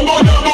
Come on,